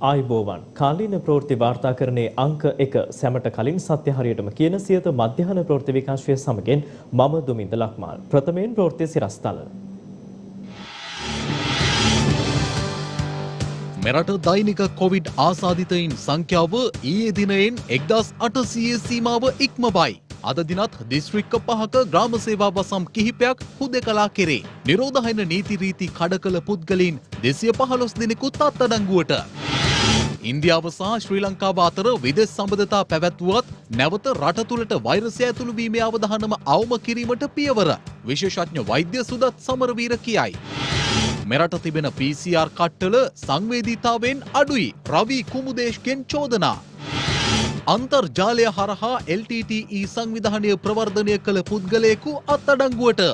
ආයිබෝවන් කාලීන ප්‍රවෘත්ති වාර්තාකරණයේ අංක එක සැමට කලින් සත්‍ය හරියටම කියන සියත මධ්‍යහන ප්‍රවෘත්ති විකාශය සමගින් මම දුමින්ද ලක්මාල් ප්‍රථමයෙන් ප්‍රවෘත්ති සිරස්තල මෙරට දෛනික කොවිඩ් ආසාධිතයින් සංඛ්‍යාව ඊයේ දිනයෙන් එක්දස් අටසයේ සීමාව ඉක්මබයි. අද දිනත් දිස්ත්‍රික්ක පහක ග්‍රාම සේවා වසම් කිහිපයක් හුදෙකලා කෙරේ. නිරෝධහයින නීති රීති කඩ කළ පුද්ගලින් දෙසිය පහළොස් දෙනෙකුත් අත්තඩංගුවට. ඉන්දියාව සහ ශ්‍රී ලංකාව අතර විදෙස් සම්බඳතා පැවැත්වුවත් නැවත රට තුළට වෛරසය ඇතුළු වීමේ අවධානම අවම කිරීමට පියවර. විශේෂඥ වෛද්‍ය සුදත් සමරවීර කියයි. මෙරට තිබෙන PCR කට්ටල සංවේදීතාවෙන් අඩුයි රවී කුමුදේශ්ගෙන් චෝදනා. අන්තර්ජාලය හරහා LTTE සංවිධානය ප්‍රවර්ධනය කළ පුද්ගලයෙකු අත්තඩංගුවට.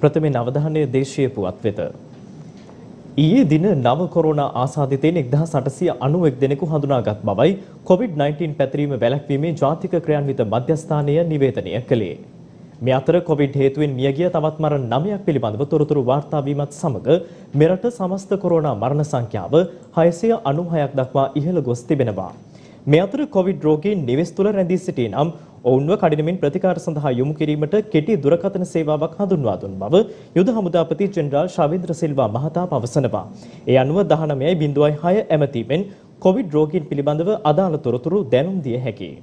ප්‍රථමයෙන් අවධානය දේශීය පුවත් වෙත. ඊයේ දින නව කොරෝනා ආසාදිතයින් 1891 දෙනෙකු හඳුනාගත් බවයි COVID-19 පැතිරීම වැළැක්වීමේ ජාතික ක්‍රියාන්විත මධ්‍යස්ථානය නිවේදනය කළේ. මේ අතර කොවිඩ් හේතුවෙන් මියගිය තවත් මරණ 9ක් පිළිබඳව තොරතුරු වාර්තා වීමත් සමග මෙරට සමස්ත කොරෝනා මරණ සංඛ්‍යාව 696ක් දක්වා ඉහළ ගොස් තිබෙනවා. මේ අතර කොවිඩ් රෝගීන් නිවෙස් තුළ රැඳී සිටී නම් ඔවුන්ව කඩිනමින් ප්‍රතිකාර සඳහා යොමු කිරීමට කෙටි දුරකථන සේවාවක් හඳුන්වා දුන් බව යුද හමුදාපති ජෙනරාල් ශාවින්ද්‍ර සිල්වා මහතා පවසනවා. ඒ අනුව 19.6 ඇමතීමෙන් කොවිඩ් රෝගීන් පිළිබඳව අදාළ තොරතුරු දැනුම් දිය හැකියි.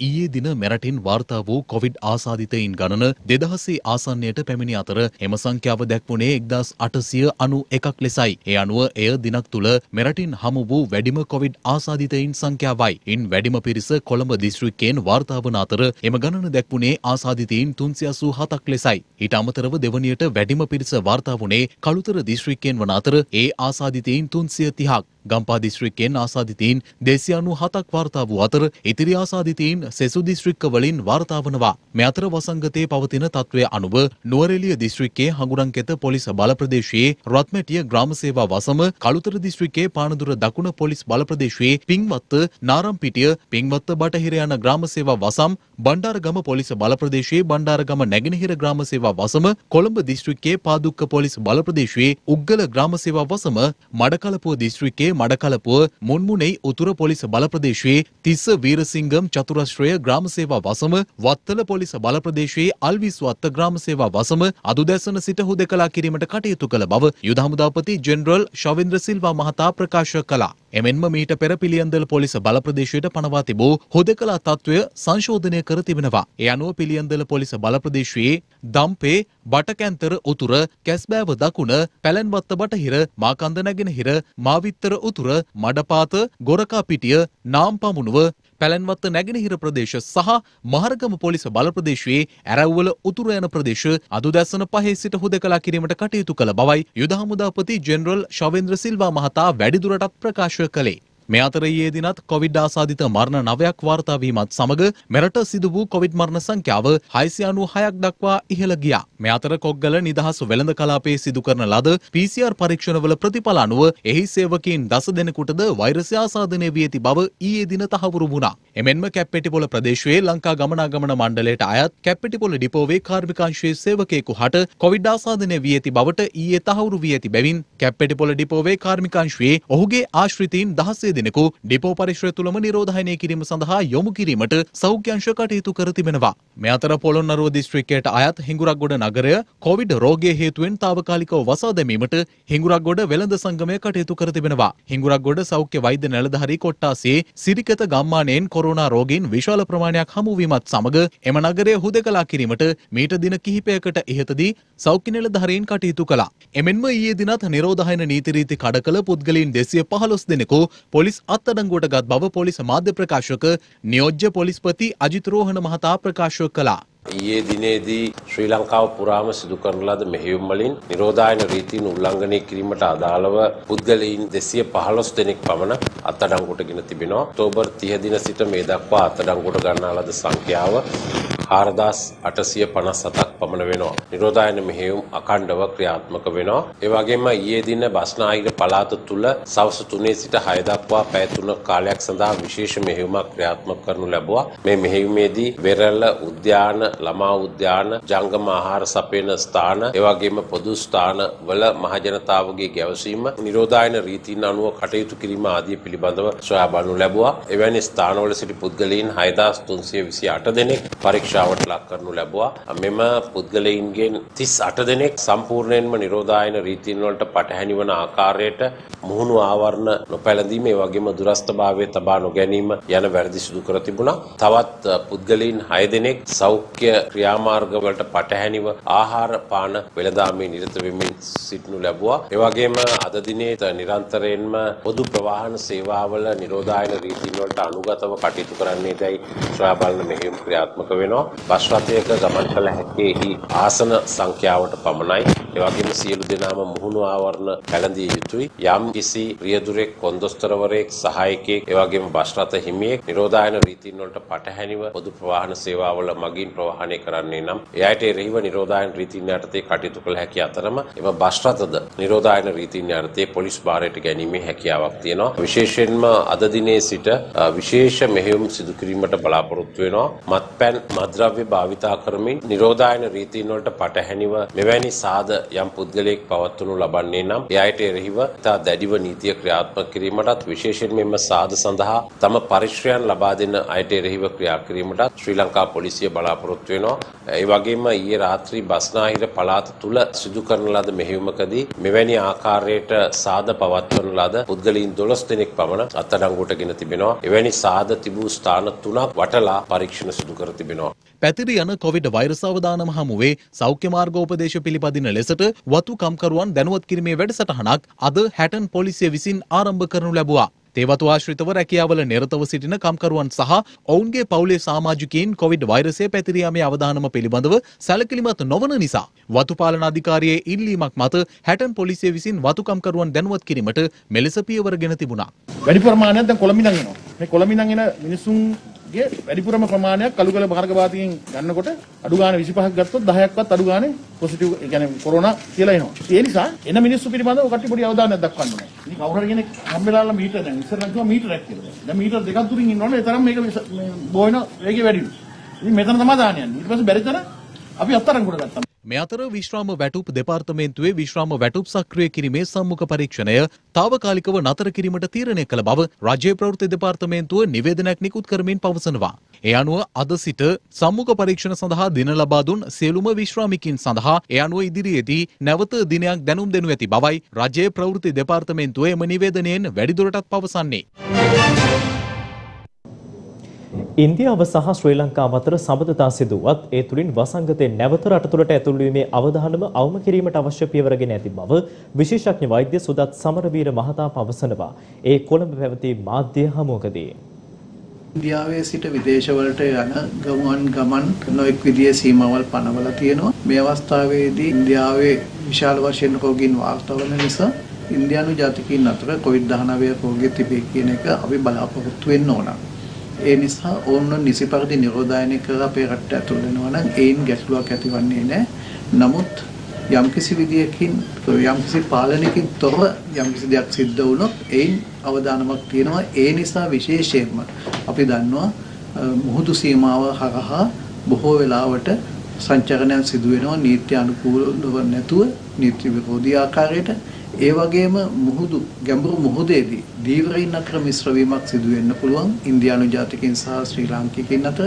ඊයේ දින මෙරටින් වාර්තා වූ කොවිඩ් ආසාධිතයින් ගණන දෙදහසේ ආසන්නයට පැමිණි අතර එම සංඛ්‍යාව දැක්වුණේ එක්දස් අටසිය අනු එකක් ලෙසයි. ඒ අනුව එය දිනක් තුළ මෙරටින් හමු වූ වැඩිම කොවිඩ් ආසාධිතයින් සංඛ්‍යාවයි. ඉන් වැඩිම පිරිස කොළඹ දිස්ත්‍රික්කයෙන් වාර්තා වන අතර එම ගණන දැක්වුණේ ආසාධිතයින් තුන්සිය අසූ හතක් ලෙසයි. ඊට අමතරව දෙවනියට වැඩිම පිරිස වාර්තා වුණේ කළුතර දිස්ත්‍රික්කයෙන් වන අතර ඒ ආසාධිතයින් තුන්සිය තිහක්. ගම්පා දිස්ත්‍රික්කයෙන් ආසාධිතීන් දෙසිය අනු හතක් වාර්තා වූ අතර ඉතිරි ආසාධිතීන් සෙසු දිස්ත්‍රික්ක වලින් වාර්තා වනවා. මේ අතර වසංගතයේ පවතින තත්ත්වය අනුව නුවරඑළිය දිස්ත්‍රික්කයේ හඟුරන්කෙත පොලිස් බල ප්‍රදේශයේ රත්මැටිය ග්‍රාම සේවා වසම කළුතර දිස්ත්‍රික්කයේ පානදුර දකුණ පොලිස් බල ප්‍රදේශයේ පින්වත්ත නාරම්පිටිය පින්වත්ත බටහිර යන ග්‍රාම සේවා වසම් බණ්ඩාරගම පොලිස් බල ප්‍රදේශයේ බණ්ඩාරගම නැගෙනහිර ග්‍රාම සේවා වසම කොළඹ දිස්ත්‍රික්කයේ පාදුක්ක පොලිස් බල ප්‍රදේශයේ උග්ගල ග්‍රාම සේවා වසම මඩකලපුව දිස්ත්‍රික්කයේ මඩකලපුව මුන්මුනෙයි උතුර පොලිස බල ප්‍රදේශයේ තිස්ස වීරසිංගම් චතුරශ්‍රය ග්‍රාම සේවා වසම වත්තල පොලිස බල ප්‍රදේශයේ අල්විස්වත්ත ග්‍රාම සේවා වසම අදුදැසන සිට හුදෙකලා කිරීමට කටයුතු කළ බව යුද හමුදාපති ජෙනරල් ශවින්ද්‍ර සිල්වා මහතා ප්‍රකාශ කළා. එමෙන්ම මීට පෙර පිළියන්දල පොලිස බල ප්‍රදේශයට පනවා තිබූ හුදෙකලා තත්ත්වය සංශෝධනය කර තිබෙනවා. ඒ අනුව පිළියන්දල පොලිස බල ප්‍රදේශයේ දම්පේ බටකැන්තර උතුර කැස්බෑව දකුණ පැලැන්වත්ත බටහිර මාකන්ද නැගෙනහිර මාවිත්තර උතුර මඩපාත ගොරකාපිටිය නාම්පමුණුව පැලැන්වත්ත නැගෙනහිර ප්‍රදේශ සහ මහරගම පොලිස බල ප්‍රදේශයේ ඇරැව්වල උතුර යන ප්‍රදේශ අදුදැස්සන පහේ සිට හුදකලා කිරීමට කටයුතු කළ බවයි යුද හමුදාපති ජෙනරල් ශවේන්ද්‍ර සිල්වා මහතා වැඩිදුරටත් ප්‍රකාශ කළේ. මේ අතර ඊයේ දිනත් කොවිඩ් ආසාදිත මරණ නවයක් වාර්තා වීමත් සමග මෙරට සිදු වූ කොවිඩ් මරණ සංඛ්‍යාව 696ක් දක්වා ඉහළ ගියා. මේ අතර කොග්ගල නිදහස් වෙළඳ කලාපයේ සිදු කරන ලද PCR පරීක්ෂණවල ප්‍රතිඵල අනුව එහි සේවකයන් දස දෙනෙකුටද වෛරසය ආසාදනය වී ඇති බව ඊයේ දින තහවුරු වුණා. එමෙන්ම කැප්පෙටිපොළ ප්‍රදේශයේ ලංකා ගමනාගමන මණ්ඩලයට අයත් කැප්පෙටිපොළ ඩිපෝවේ කාර්මිකාංශයේ සේවකයෙකු හට කොවිඩ් ආසාදනය වී ඇති බවට ඊයේ තහවුරු වී ඇති බැවින් කැප්පෙටිපොළ ඩිපෝවේ කාර්මිකාංශයේ ඔහුගේ ආශ්‍රිතීන් දහසේ දෙනෙකු ඩිපෝ පරිශ්‍රය තුළම නිරෝධායනය කිරීම සඳහා යොමු කිරීමට සෞඛ්‍යංශ කටයුතු කර තිබෙනවා. මේ අතර පොළොන්නරුව දිස්ත්‍රික්කයට අයත් හිඟුරක්ගොඩ නගරය කොවිඩ් රෝගය හේතුවෙන් తాවකාලිකව වසා දැමීමට හිඟුරක්ගොඩ වෙළඳ සංගමය කටයුතු කර තිබෙනවා. හිඟුරක්ගොඩ සෞඛ්‍ය වෛද්‍ය නිලධාරී කොට්ටාසේ සිරිකත ගම්මානයෙන් කොරෝනා රෝගීන් විශාල ප්‍රමාණයක් හමු වීමත් සමග එම නගරය හුදකලා කිරීමට මීට දින කිහිපයකට ඉහතදී සෞඛ්‍ය නිලධාරීන් කටයුතු කළා. එමෙන්ම ඊයේ දිනත් නිරෝධායන නීති රීති කඩ කළ පුද්ගලයන් 215 දෙනෙකු පොලිස් අත්අඩංගුවට ගත් බව පොලිස් මාධ්‍ය ප්‍රකාශක නියෝජ්‍ය පොලිස්පති අජිත් රෝහණ මහතා ප්‍රකාශ කළා. ඊයේ දිනේදී ශ්‍රී ලංකාව පුරාම සිදු කරන ලද මෙහෙයුම් වලින් නිරෝධායන රීතීන් උල්ලංඝනය කිරීමට අදාළව පුද්ගලයින් 215 දෙනෙක් පමණ අත්අඩංගුවට ගෙන තිබෙනවා. ඔක්තෝබර් 30 දින සිට මේ දක්වා අත්අඩංගුවට ගන්නා ලද සංඛ්‍යාව 4857ක් පමණ වෙනවා. නිරෝධායන මෙහෙයුම් අඛණ්ඩව ක්‍රියාත්මක වෙනවා. ඒ වගේම ඊයේ දින බස්නාහිර පළාත තුල සවස් 3 සිට 6 දක්වා පැය 3ක කාලයක් සඳහා විශේෂ මෙහෙයුමක් ක්‍රියාත්මක කරනු ලැබුවා. මේ මෙහෙයුමේදී වෙරළ උද්‍යාන ළමා උද්‍යාන, ජංගම ආහාර සපයන ස්ථාන, එවැගේම පොදු ස්ථාන වල මහජනතාවගේ ගැවසීම, නිරෝධායන රීතීන් අනුව කටයුතු කිරීම ආදී පිළිබඳව සොයා බලනු ලැබුවා. එවැනි ස්ථානවල සිටි පුද්ගලයන් 6328 දෙනෙක් පරීක්ෂාවට ලක් කරනු ලැබුවා. මෙම පුද්ගලයින්ගෙන් 38 දෙනෙක් සම්පූර්ණයෙන්ම නිරෝධායන රීතීන් වලට පටහැනි වන ආකාරයට මුහුණු ආවරණ නොපැළඳීම ඒ වගේම දුරස්ථභාවයේ තබා නොගැනීම යන වැරදි සිදු කර තිබුණා. තවත් පුද්ගලයන් 6 දෙනෙක් සෞඛ්‍ය ක්‍රියාමාර්ග වලට පටහැනිව ආහාර පාන වෙළඳාමේ නිරත වෙමින් සිටිනු ලැබුවා. ඒ වගේම අද දිනේ නිරන්තරයෙන්ම පොදු ප්‍රවාහන සේවාවල නිරෝධායන රීතීන් වලට අනුගතව කටයුතු කරන්නේදයි සොයා බලන මෙහෙයුම් ක්‍රියාත්මක වෙනවා. බස් රථයක ගමන් කළ හැකි ආසන සංඛ්‍යාවට පමණයි. ඒ වගේම සියලු දෙනාම මුහුණු ආවරණ පැළඳිය යුතුයි. යම් කිසි රියදුරෙක් කොන්දොස්තරවරයෙක් සහායකයෙක් ඒ වගේම බස් රථ හිමියෙක් නිරෝධායන රීතීන් වලට පටහැනිව පොදු ප්‍රවාහන සේවාවල මගින් ප්‍රවාහනය කරන්නේ නම් එයාට එරෙහිව නිරෝධායන රීතීන් යටතේ කටයුතු කළ හැකි අතරම එම බස් රථද නිරෝධායන රීතීන් යටතේ පොලිස් භාරයට ගැනීමේ හැකියාවක් තියෙනවා. විශේෂයෙන්ම අද දිනේ සිට විශේෂ මෙහෙයුම් සිදු කිරීමට බලාපොරොත්තු වෙනවා. මත්පැන් මත්ද්‍රව්‍ය භාවිතා කරමින් නිරෝධායන රීතීන් වලට පටහැනිව මෙවැනි සාද යම් පුද්ගලයෙක් පවත්වනු ලබන්නේ නම් එයාට එරෙහිව ඉතා දැඩිව නීතිය ක්‍රියාත්මක කිරීමටත් විශේෂයෙන් මෙම සාද සඳහා තම පරිශ්‍රයන් ලබා දෙන අයට එරෙහිව ක්‍රියා කිරීමටත් ශ්‍රී ලංකා පොලිසිය බලාපොරොත්තු වෙනවා. ඒ වගේම ඊයේ රාත්‍රී බස්නාහිර පළාත තුල සිදු කරන ලද මෙහෙයුමකදී මෙවැනි ආකාරයට සාද පවත්වන ලද පුද්ගලයන් 12 දෙනෙක් පමණ අත්අඩංගුවටගෙන තිබෙනවා. එවැනි සාද තිබූ ස්ථාන තුනක් වටලා පරීක්ෂණ සිදු කර තිබෙනවා. පැතිරි යන කොවිඩ් වෛරස් අවදානම හමුවේ සෞඛ්‍ය මාර්ගෝපදේශ පිළිපදින ලෙසට වතු කම්කරුවන් දැනුවත් කිරීමේ වැඩසටහනක් අද හැටන් පොලිසිය විසින් ආරම්භ කරනු ලැබුවා. තේවතු ආශ්‍රිතව රැකියාවල නිරතව සිටින කම්කරුවන් සහ ඔවුන්ගේ පවුලේ සාමාජිකයින් කොවිඩ් වෛරසය පැතිරියාමේ අවධානම පිළිබඳව සැලකිලිමත් නොවන නිසා වතුපාලන අධිකාරියේ ඉල්ලීමක් මත හැටන් පොලිසිය විසින් වතුකම්කරුවන් දැනුවත් කිරීමට මෙලෙස පියවර ගෙන තිබුණා. වැඩි ප්‍රමාණයක් දැන් කොළඹින් එනවා. මේ කොළඹින් එන මිනිසුන්ගේ වැඩිපුරම ප්‍රමාණයක් කළුගල මාර්ග වාතයෙන් ගන්නකොට අඩු ගානේ 25ක් ගත්තොත් 10ක්වත් අඩු ගානේ පොසිටිව් ඒ කියන්නේ කොරෝනා කියලා එනවා. ඒ නිසා එන මිනිස්සු පිළිබඳව කට්ටිය පොඩි අවධානයක් දක්වන්න ඕනේ. ඉතින් කවුරු හරි කෙනෙක් හම්බෙලාලා මීටර දැන් ඉස්සර නම් කිව්වා මීටරයක් කියලා. දැන් මීටර දෙකක් දුරින් ඉන්නවනේ ඒ තරම් මේක බෝයන වේගය වැඩි වෙනවා. ඉතින් මෙතන තමයි දාන්නේ. ඊට පස්සේ බැරි තරම් අපි අත්තරංගුවට ගත්තා. මේ අතර විශ්‍රාම වැටුප් දෙපාර්තමේන්තුවේ විශ්‍රාම වැටුප් සක්‍රිය කිරීමේ සම්මුඛ පරීක්ෂණය තාවකාලිකව නතර කිරීමට තීරණය කළ බව රජයේ ප්‍රවෘත්ති දෙපාර්තමේන්තුව නිවේදනයක් නිකුත් කරමින් පවසනවා. ඒ අනුව අද සිට සම්මුඛ පරීක්ෂණ සඳහා දින ලබා දුන් සියලුම විශ්‍රාමිකින් සඳහා ඒ අනුව ඉදිරියේදී නැවත දිනයක් දැනුම් දෙනු ඇති බවයි රජයේ ප්‍රවෘත්ති දෙපාර්තමේන්තුව එම නිවේදනයෙන් වැඩිදුරටත් පවසන්නේ. ඉන්දියාව සහ ශ්‍රී ලංකාව අතර සබඳතා සිදුවත් ඒ තුළින් වසංගතයෙන් නැවත රටතුළට ඇතුළුවීමේ අවධානම අවම කිරීමට අවශ්‍ය පියවරගෙන ඇති බව විශේෂඥ වෛද්‍ය සුදත් සමරවීර මහතා පවසනවා. ඒ කොළඹ පැවති මාධ්‍ය හමුවකදී. ඉන්දියාවේ සිට විදේශවලට යන ගමන් ගමන් නොඑක් විදිහේ සීමාවල් පනවලා තියෙනවා. මේ අවස්ථාවේදී ඉන්දියාවේ විශාල වශයෙන් රෝගීන් වාර්තා වන නිසා ඉන්දියානු ජාතිකයින් අතර COVID-19 රෝගී තිබේ කියන එක අපි බලාපොරොත්තු වෙන්න ඕන. ඒ නිසා ඕන්න නිසි පරිදි නිරෝධායනය කර අපේ රටට ඇතුල් වෙනවා නම් ඒයින් ගැටලුවක් ඇතිවන්නේ නැහැ. නමුත් යම්කිසි විදියකින් යම්කිසි පාලනයකින් තොරව යම්කිසි දෙයක් සිද්ධ වුණොත් ඒයින් අවදානමක් තියෙනවා. ඒ නිසා විශේෂයෙන්ම අපි දන්නවා මුහුදු සීමාව හරහා බොහෝ වෙලාවට සංචරණයන් සිදු වෙනවා නීති අනුකූලව නැතුව නීති විරෝධී ආකාරයට ඒ වගේම මුහුදු ගැඹුරු මුහුදේදී දීවරයින් අතර මිශ්‍ර වීමක් සිදු වෙන්න පුළුවන් ඉන්දියානු ජාතිකයින් සහ ශ්‍රී ලාංකිකයින් අතර.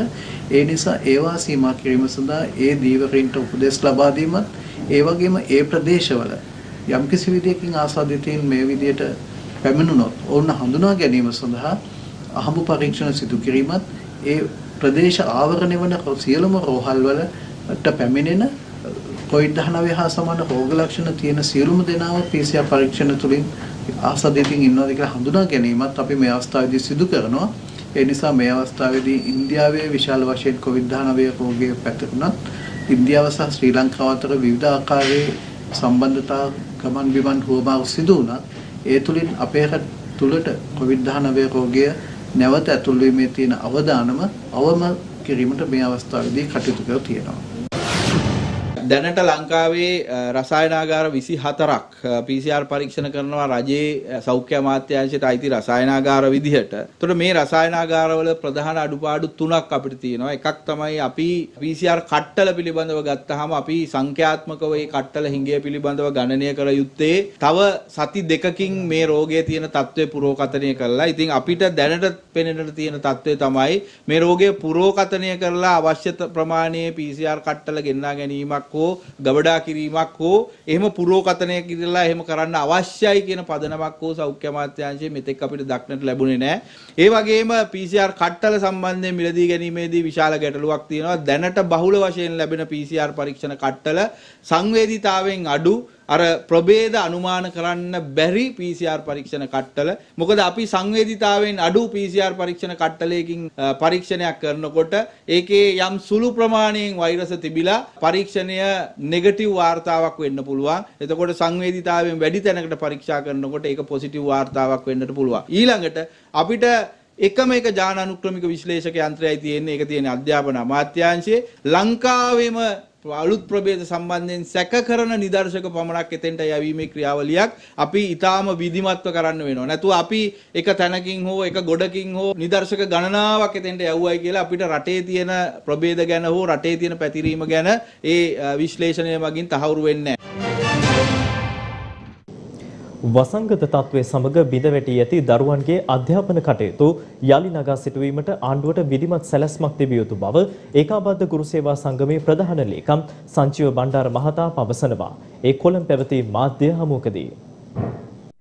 ඒ නිසා ඒවා සීමා කිරීම සඳහා ඒ දීවරයින්ට උපදෙස් ලබා දීමත් ඒ වගේම ඒ ප්‍රදේශවල යම්කිසි විදියකින් ආසාදිතයින් මේ විදියට පැමිණුණොත් ඔවුන් හඳුනා ගැනීම සඳහා අහඹු පරීක්ෂණ සිදු කිරීමත් ඒ ප්‍රදේශ ආවරණය වන සියලුම රෝහල් වලට පැමිණෙන කොවිඩ්-19 හා සමාන රෝග ලක්ෂණ තියෙන සියලුම දෙනාම PCR පරීක්ෂණ තුලින් ආසාදිතින් ඉන්නවාද කියලා හඳුනා ගැනීමත් අපි මේ අවස්ථාවේදී සිදු කරනවා. ඒ නිසා මේ අවස්ථාවේදී ඉන්දියාවේ විශාල වශයෙන් කොවිඩ්-19 රෝගය පැතිරුණත් ඉන්දියාව සහ ශ්‍රී ලංකාව අතර විවිධ ආකාරයේ සම්බන්ධතා ගමන් බිමන් හුවමාරු සිදු වුණත් ඒ තුලින් අපේ රට තුලට කොවිඩ්-19 රෝගය නැවත ඇතුල් වීමේ තියෙන අවදානම අවම කිරීමට මේ අවස්ථාවේදී කටයුතු කර තියෙනවා. දැනට ලංකාවේ අ, රසායනාගාර 24ක් PCR පරීක්ෂණ කරනවා රජයේ අ, සෞඛ්‍ය අමාත්‍යාංශයට අයිති රසායනාගාර විදිහට. එතකොට මේ රසායනාගාරවල ප්‍රධාන අඩුපාඩු තුනක් අපිට තියෙනවා. එකක් තමයි අපි PCR කට්ටල පිළිබඳව ගත්තාම අපි සංඛ්‍යාත්මකව මේ කට්ටල හිඟය පිළිබඳව ගණනය කළ යුත්තේ තව සති දෙකකින් මේ රෝගයේ තියෙන තත්ත්වය පුරෝකථනය කරලා. ඉතින් අපිට දැනට පෙනෙන තියෙන තත්ත්වය තමයි මේ රෝගය පුරෝකථනය කරලා අවශ්‍ය ත- ප්‍රමාණයේ PCR කට්ටල ගෙන්නා ගැනීමක් හෝ ගබඩා කිරීමක් හෝ එහෙම පුරෝකථනය කිරලා එහෙම කරන්න අවශ්‍යයි කියන පදනමක් හෝ සෞඛ්‍ය අමාත්‍යාංශයේ මෙතෙක් අපිට දක්නට ලැබුණේ නැහැ. ඒ වගේම PCR කට්ටල සම්බන්ධයෙන් මිලදී ගැනීමේදී විශාල ගැටලුවක් තියෙනවා. දැනට බහුල වශයෙන් ලැබෙන PCR පරීක්ෂණ කට්ටල සංවේදීතාවයෙන් අඩු අර ප්‍රභේද අනුමාන කරන්න බැරි PCR පරීක්ෂණ කට්ටල. මොකද අපි සංවේදීතාවයෙන් අඩු PCR පරීක්ෂණ කට්ටලයකින් අ, පරීක්ෂණයක් කරනකොට ඒකේ යම් සුළු ප්‍රමාණයෙන් වෛරස තිබිලා පරීක්ෂණය නෙගටිව් වාර්තාවක් වෙන්න පුළුවන්. එතකොට සංවේදීතාවයෙන් වැඩි තැනකට පරීක්ෂා කරනකොට ඒක පොසිටිව් වාර්තාවක් වෙන්නට පුළුවන්. ඊළඟට අපිට එකම එක ජාන අනුක්‍රමික විශ්ලේෂක යන්ත්‍රයයි තියෙන්නේ. ඒක තියෙන අධ්‍යාපන අමාත්‍යාංශයේ. ලංකාවේම අලුත් ප්‍රභේද සම්බන්ධයෙන් සැක කරන නිදර්ශක පමණක් එතෙන්ට යැවීමේ ක්‍රියාවලියක් අපි ඊටාම විධිමත්ව කරන්න වෙනවා. නැතුව අපි එක තැනකින් හෝ එක ගොඩකින් හෝ නිදර්ශක ගණනාවක් එතෙන්ට යවුවයි කියලා අපිට රටේ තියෙන ප්‍රභේද ගැන හෝ රටේ තියෙන පැතිරීම ගැන ඒ අ, විශ්ලේෂණය මගින් තහවුරු වෙන්නේ නැහැ. වසංගත තත්ත්වය සමග බිඳවැටී ඇති දරුවන්ගේ අධ්‍යාපන කටයුතු යළි නගා සිටුවීමට ආණ්ඩුවට විධිමත් සැලැස්මක් තිබිය යුතු බව ඒකාබද්ධ ගුරු සේවා සංගමේ ප්‍රධාන ලේකම් සංජීව බණ්ඩාර මහතා පවසනවා. ඒ කොළඹ පැවති මාධ්‍ය හමුවකදී.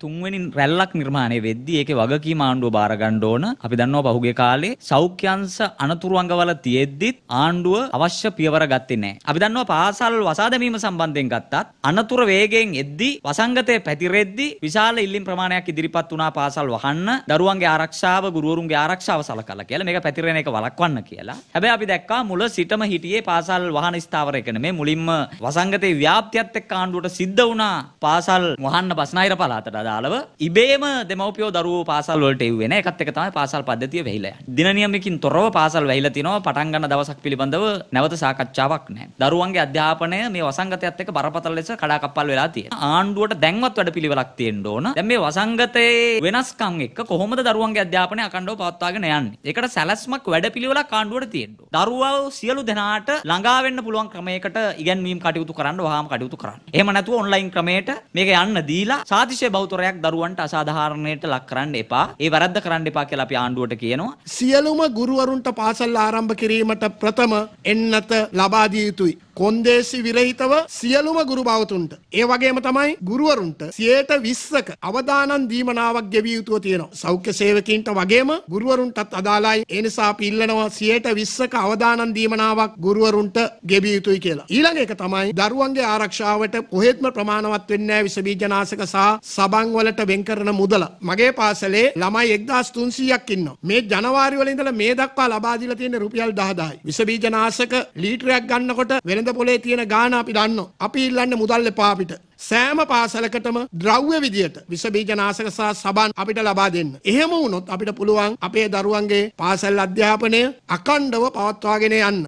තුන්වෙනි රැල්ලක් නිර්මාණය වෙද්දී ඒකේ වගකීම ආණ්ඩුව බාර ගන්න ඕන. අපි දන්නවා පහුගිය කාලේ සෞඛ්‍යංශ අනතුරු අංගවල තියෙද්දිත් ආණ්ඩුව අවශ්‍ය පියවර ගත්තේ නැහැ. අපි දන්නවා පාසල් වසා දැමීම සම්බන්ධයෙන් ගත්තත් අනතුර වේගයෙන් එද්දී වසංගතය පැතිරෙද්දී විශාල ඉල්ලීම් ප්‍රමාණයක් ඉදිරිපත් වුණා පාසල් වහන්න දරුවන්ගේ ආරක්ෂාව ගුරුවරුන්ගේ ආරක්ෂාව සලකලා කියලා මේක පැතිරෙන එක වළක්වන්න කියලා. හැබැයි අපි දැක්කා මුල සිටම හිටියේ පාසල් වහන ස්ථාවරයක නෙමෙයි මුලින්ම වසංගතේ ව්‍යාප්තියත් එක්ක ආණ්ඩුවට සිද්ධ වුණා පාසල් වහන්න බස්නාහිර පළාතට අදාළව ඉබේම දෙමව්පියෝ දරුවෝ පාසල් වලට එව්වේ නැහැ. ඒකත් එක තමයි පාසල් පද්ධතිය වෙහිලා යන්නේ. දින නියමකින් තොරව පාසල් වෙහිලා තිනවා පටන් ගන්න දවසක් පිළිබඳව නැවත සාකච්ඡාවක් නැහැ. දරුවන්ගේ අධ්‍යාපනය මේ වසංගතයත් එක්ක බරපතල ලෙස කඩාකප්පල් වෙලා තියෙනවා. ආණ්ඩුවට දැන්වත් වැඩපිළිවෙලක් තියෙන්න ඕන. දැන් මේ වසංගතයේ වෙනස්කම් එක්ක කොහොමද දරුවන්ගේ අධ්‍යාපනය අකණ්ඩව පවත්වාගෙන යන්නේ? ඒකට සැලැස්මක් වැඩපිළිවෙලක් ආණ්ඩුවට තියෙන්න ඕන. දරුවෝ සියලු දෙනාට ළඟා වෙන්න පුළුවන් ක්‍රමයකට ඉගැන්වීම් කටයුතු කරන්න වහාම කටයුතු කරන්න. එහෙම නැතුව ඔන්ලයින් ක්‍රමයට මේක යන්න දීලා සාතිශය බහුතරයක් දරුවන්ට අසාධාරණයට ලක් කරන්න එපා. ඒ වැරද්ද කරන්න එපා කියලා අපි ආණ්ඩුවට කියනවා. සියලුම ගුරුවරුන්ට පාසල් ආරම්භ කිරීමට ප්‍රථම එන්නත ලබා දිය යුතුයි. කොන්දේසි විරහිතව සියලුම ගුරු භවතුන්ට. ඒ වගේම තමයි ගුරුවරුන්ට සියයට විස්සක අවදානන් දීමනාවක් ගෙවිය යුතුව තියෙනවා. සෞඛ්‍ය සේවකින්ට වගේම ගුරුවරුන්ටත් අදාළයි. ඒ නිසා අපි ඉල්ලනවා සියයට විස්සක අවදානන් දීමනාවක් ගුරුවරුන්ට ගෙවිය යුතුයි කියලා. ඊළඟ එක තමයි දරුවන්ගේ ආරක්ෂාවට කොහෙත්ම ප්‍රමාණවත් වෙන්නේ නැහැ විස බීජනාශක සහ සබන් වලට වෙන් කරන මුදල. මගේ පාසලේ ළමයි 1300ක් ඉන්නවා. මේ ජනවාරි වල ඉඳලා මේ දක්වා ලබා දීලා තියෙන රුපියල් 10000යි. විස බීජනාශක ලීටරයක් ගන්නකොට වෙළඳ පොලේ තියෙන ගාණ අපි දන්නවා. අපි ඉල්ලන්නේ මුදල් එපා අපිට. සෑම පාසලකටම ද්‍රව්‍ය විදියට විස බීජනාශක සහ සබන් අපිට ලබා දෙන්න. එහෙම වුණොත් අපිට පුළුවන් අපේ දරුවන්ගේ පාසල් අධ්‍යාපනය අකණ්ඩව පවත්වාගෙන යන්න.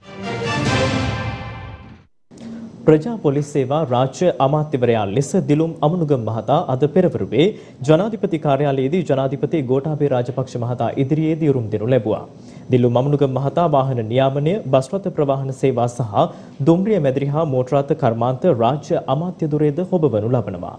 ප්‍රජා පොලිස් සේවා රාජ්‍ය අමාත්‍යවරයා ලෙස දිලුම් අමනුගම් මහතා අද පෙරවරුවේ ජනාධිපති කාර්යාලයේදී ජනාධිපති ගෝඨාභය රාජපක්ෂ මහතා ඉදිරියේදී උරුම දෙනු ලැබුවා. දිලුම් අමනුගම් මහතා වාහන නියාමනය, බස් රථ ප්‍රවාහන සේවා සහ දුම්රිය මැදිරි හා මෝටර රථ කර්මාන්ත රාජ්‍ය අමාත්‍ය දුරේද හොබවනු ලබනවා.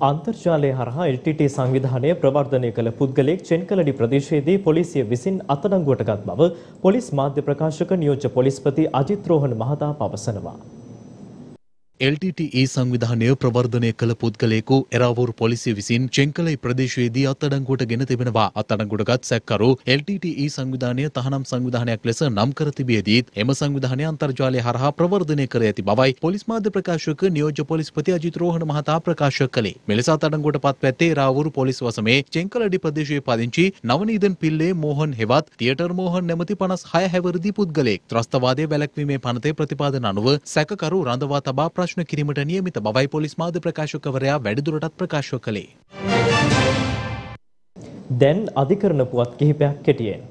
අන්තර්ජාලය හරහා LTT සංවිධානය ප්‍රවර්ධනය කළ පුද්ගලයෙක් චෙන්කලඩි ප්‍රදේශයේදී පොලිසිය විසින් අත්අඩංගුවට ගත් බව පොලිස් මාධ්‍ය ප්‍රකාශක නියෝජ්‍ය පොලිස්පති අජිත් රෝහණ මහතා පවසනවා. LTTE සංවිධානය ප්‍රවර්ධනය කළ පුද්ගලයෙකු එරාවූර් පොලිසිය විසින් චෙංකලයි ප්‍රදේශයේදී අත්අඩංගුවට ගෙන තිබෙනවා. අත්අඩංගුවටගත් සැකකරු LTTE සංවිධානය තහනම් සංවිධානයක් ලෙස නම් කර තිබියදීත් එම සංවිධානය අන්තර්ජාලය හරහා ප්‍රවර්ධනය කර ඇති බවයි පොලිස් මාධ්‍ය ප්‍රකාශක නියෝජ්‍ය පොලිස්පති අජිත් රෝහණ මහතා ප්‍රකාශ කළේ. මෙලෙස අත්අඩංගුවට පත්වැත්තේ රාවූර් පොලිස් වසමේ චෙංකලඩි ප්‍රදේශයේ පදිංචි නවනීදන් පිල්ලේ මෝහන් හෙවත් තියටර් මෝහන් නැමැති 56 හැවිරිදි පුද්ගලයෙක්. ත්‍රස්තවාදය වැළැක්වීමේ පනතේ ප්‍රතිපාදන අනුව සැකකරු රඳවා තබා ප්‍රශ්න කිරීමට නියමිත බවයි පොලිස් මාධ්‍ය ප්‍රකාශකවරයා වැඩිදුරටත් ප්‍රකාශ කළේ. දැන් අධිකරණ පුවත් කිහිපයක් කෙටියෙන්.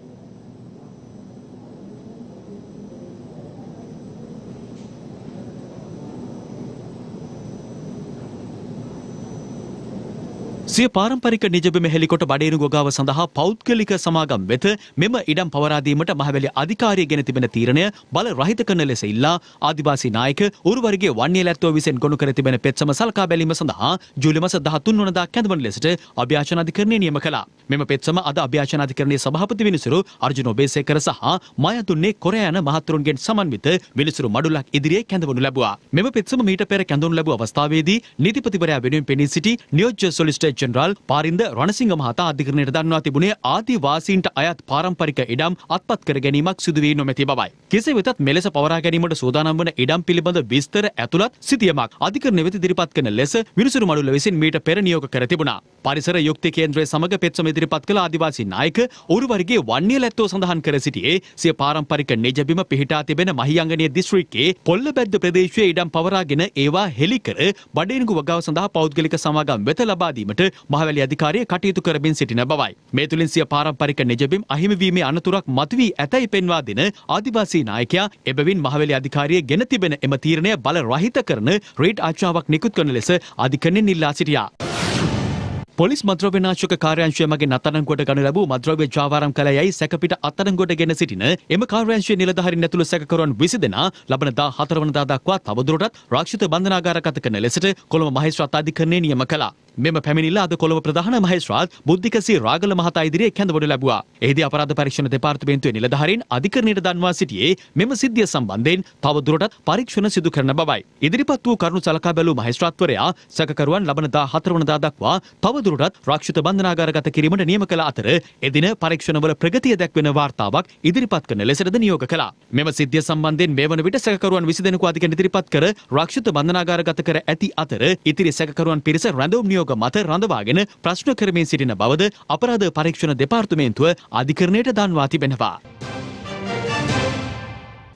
සිය පාරම්පරික නිජබිම හෙලිකොට බඩේනු ගොගාව සඳහා පෞද්ගලික සමාගම් වෙත මෙම ඉඩම් පවරාදීමට මහවැලි අධිකාරිය ගෙන තිබෙන තීරණය බල රහිත කරන ලෙස ඉල්ලා ආදිවාසී නායක උරුවරිගේ වන්නිය ලැත්තෝ විසින් ගොනු කර තිබෙන පෙත්සම සලකා බැලීම සඳහා ජූලි මාස 13 වනදා කැඳවන ලෙසට අභ්‍යාචන අධිකරණය නියම කළා. මෙම පෙත්සම අද අභ්‍යාචන අධිකරණයේ සභාපති විනිසුරු අර්ජුන ඔබේසේකර සහ මායතුන්නේ කොරයා යන මහතුරුන්ගෙන් සමන්විත විනිසුරු මඩුලක් ඉදිරියේ කැඳවනු ලැබුවා. මෙම පෙත්සම මීට පෙර කැඳවනු ලැබූ අවස්ථාවේදී නීතිපතිවරයා වෙනුවෙන් පෙනී සිටි නියෝජ්‍ය සොලිසිටර් ජෙනරාල් පාරින්ද රණසිංහ මහතා අධිකරණයට දන්වා තිබුණේ ආදිවාසීන්ට අයත් පාරම්පරික ඉඩම් අත්පත් කර ගැනීමක් සිදු වී නොමැති බවයි. කෙසේ වෙතත් මෙලෙස පවරා ගැනීමට සූදානම් වන ඉඩම් පිළිබඳ විස්තර ඇතුළත් සිතියමක් අධිකරණ වෙත ඉදිරිපත් කරන ලෙස විනිසුරු මඩුල්ල විසින් මීට පෙර නියෝග කර තිබුණා. පරිසර යුක්ති කේන්ද්‍රය සමග පෙත්සම ඉදිරිපත් කළ ආදිවාසී නායක උරුවරිගේ වන්නිය ලැත්තෝ සඳහන් කර සිටියේ සිය පාරම්පරික නිජබිම පිහිටා තිබෙන මහියංගනය දිස්ත්‍රික්කයේ පොල්ලබැද්ද ප්‍රදේශයේ ඉඩම් පවරාගෙන ඒවා හෙළි කර බඩේනුගු වගාව සඳහා පෞද්ගලික සමාගම් වෙත ලබා දීමට මහවැලි අධිකාරිය කටයුතු කරමින් සිටින බවයි. මේ තුලින් සිය පාරම්පරික නිජබිම් අහිමිවීමේ අනතුරක් මතුවී ඇතැයි පෙන්වා දෙන ආදිවාසී නායකයා එබැවින් මහවැලි අධිකාරිය ගෙන තිබෙන එම තීරණය බල රහිත කරන රේඩ් ආචාවක් නිකුත් කරන ලෙස අධිකරණයෙන් ඉල්ලා සිටියා. පොලිස් මද්‍රව්‍යනාශක කාර්යංශය මගින් අත්අඩංගුවට ගනු ලැබූ මද්‍රව්‍ය ජාවාරම් කළ යයි සැකපිට අත්අඩංගුවට ගෙන සිටින එම කාර්යාංශයේ නිලධාරීන් ඇතුළු සැකකරුවන් 20 දෙනා ලබන 14 වනදා දක්වා තවදුරටත් රක්ෂිත බන්ධනාගාරගත කරන ලෙසට කොළඹ මහේස්ත්‍රාත් අධිකරණය නියම කළා. මෙම පැමිණිල්ල අද කොළඹ ප්‍රධාන මහේස්ත්‍රාත් බුද්ධිකසී රාගල මහතා ඉදිරියේ කැඳවනු ලැබුවා. එහිදී අපරාධ පරීක්ෂණ දෙපාර්තමේන්තුවේ නිලධාරීන් අධිකරණයට දන්වා සිටියේ මෙම සිද්ධිය සම්බන්ධයෙන් තවදුරටත් පරීක්ෂණ සිදු කරන බවයි. ඉදිරිපත් වූ කරුණු සලකා බැලූ මහේස්ත්‍රාත්වරයා සැකකරුවන් ලබන 14 වනදා දක්වා තවදුරටත් රක්ෂිත බන්ධනාගාරගත කිරීමට නියම කළ අතර එදින පරීක්ෂණවල ප්‍රගතිය දැක්වෙන වාර්තාවක් ඉදිරිපත් කරන ලෙසටද නියෝග කළා. මෙම සිද්ධිය සම්බන්ධයෙන් මේ වන විට සැකකරුවන් 20 දෙනෙකු අධිකරණ ඉදිරිපත් කර රක්ෂිත බන්ධනාගාරගත කර ඇති අතර ඉතිරි සැකකරුවන් පිරිස රැඳවුම් නියෝග මත රඳවාගෙන ප්‍රශ්න කරමින් සිටින බවද අපරාධ පරීක්ෂණ දෙපාර්තමේන්තුව අධිකරණයට දන්වා තිබෙනවා.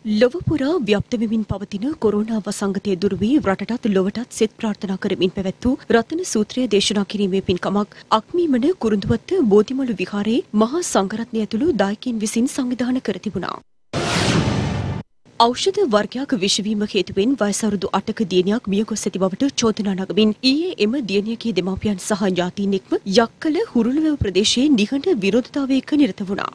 ලොව පුරා ව්‍යප්ත වෙමින් පවතින කොරෝනා වසංගතය දුරු වී රටටත් ලොවටත් සෙත් ප්‍රාර්ථනා කරමින් පැවැත් වූ රතන සූත්‍රය දේශනා කිරීමේ පින්කමක් අක්මීමන කුරුඳුවත්ත බෝධිමළු විහාරයේ මහා සංඝරත්නය ඇතුළු දායකින් විසින් සංවිධානය කර තිබුණා. ඖෂධ වර්ගයක් විෂවීම හේතුවෙන් වයසරුදු අටක දියණියක් මිය ගොස් ඇති බවට චෝදනා නගමින් ඊයේ එම දියණියගේ දෙමාපියන් සහ ඥාතීන් එක්ව යක්කල හුරුළුවැව ප්‍රදේශයේ නිහඬ විරෝධතාවයක නිරත වුණා.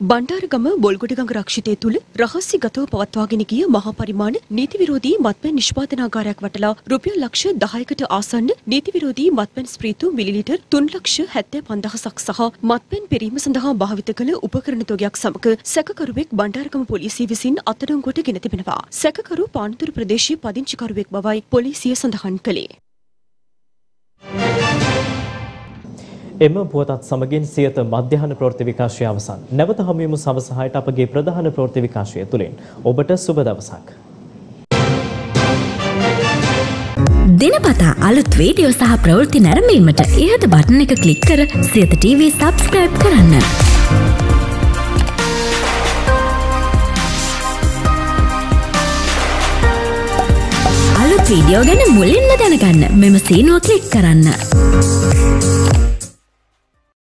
බණ්ඩාරගම බොල්ගොඩගඟ රක්ෂිතය තුළ රහස්‍යගතව පවත්වාගෙන ගිය මහා පරිමාණ නීති විරෝධී මත්පැන් නිෂ්පාදනාගාරයක් වටලා රුපියල් ලක්ෂ 10කට ආසන්න නීති විරෝධී මත්පැන් ස්ප්‍රීතු මිලිලිටර් 3,75,000ක් සහ මත්පැන් පෙරීම සඳහා භාවිත කළ උපකරණ තොගයක් සමග සැකකරුවෙක් බණ්ඩාරගම පොලිසිය විසින් අත්අඩංගුවට ගෙන තිබෙනවා. සැකකරු පානතුරු ප්‍රදේශයේ පදිංචිකරුවෙක් බවයි පොලිසිය සඳහන් කළේ. එම පුවතත් සමගින් සියත මධ්‍යහන ප්‍රවෘත්ති විකාශය අවසන්. නැවත හමුවෙමු සවස 6ට අපගේ ප්‍රධාන ප්‍රවෘත්ති විකාශය තුලින්. ඔබට සුබ දවසක්. දිනපතා අලුත් වීඩියෝ සහ ප්‍රවෘත්ති නැරඹීමට ඉහත බටන එක ක්ලික් කර සියත TV සබස්ක්‍රයිබ් කරන්න. අලුත් වීඩියෝ ගැන මුලින්ම දැනගන්න මෙම සීනුව ක්ලික් කරන්න.